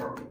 Thank